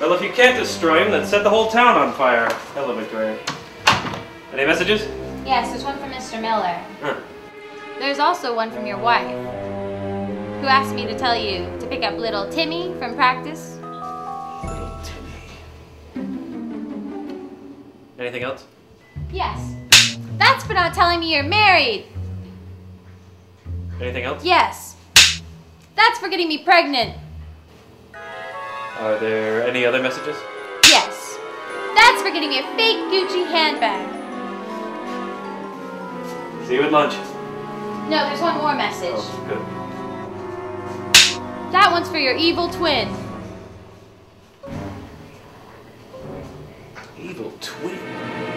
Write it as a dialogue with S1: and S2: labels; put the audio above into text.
S1: Well, if you can't destroy him, then set the whole town on fire. Hello, Victoria. Any messages?
S2: Yes, there's one from Mr. Miller.
S1: Huh.
S2: There's also one from your wife, who asked me to tell you to pick up little Timmy from practice.
S1: Little Timmy. Anything else?
S2: Yes. That's for not telling me you're married.
S1: Anything else?
S2: Yes. That's for getting me pregnant.
S1: Are there any other messages?
S2: Yes. That's for getting me a fake Gucci handbag.
S1: See you at lunch.
S2: No, there's one more message.
S1: Oh, good.
S2: That one's for your evil twin.
S1: Evil twin.